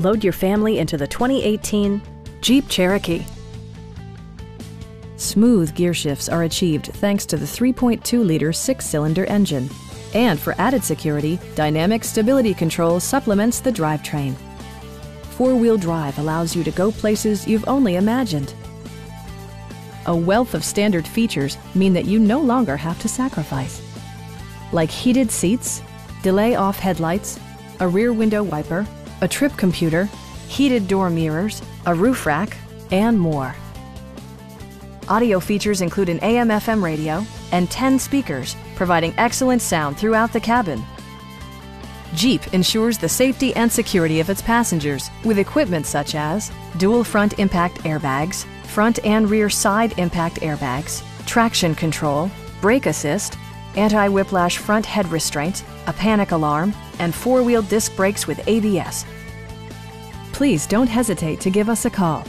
Load your family into the 2018 Jeep Cherokee. Smooth gear shifts are achieved thanks to the 3.2-liter six-cylinder engine. And for added security, Dynamic Stability Control supplements the drivetrain. Four-wheel drive allows you to go places you've only imagined. A wealth of standard features mean that you no longer have to sacrifice. Like heated seats, delay-off headlights, a rear window wiper, a trip computer, heated door mirrors, a roof rack, and more. Audio features include an AM FM radio and 10 speakers, providing excellent sound throughout the cabin. Jeep ensures the safety and security of its passengers with equipment such as dual front impact airbags, front and rear side impact airbags, traction control, brake assist, anti-whiplash front head restraints, a panic alarm, and four-wheel disc brakes with ABS. Please don't hesitate to give us a call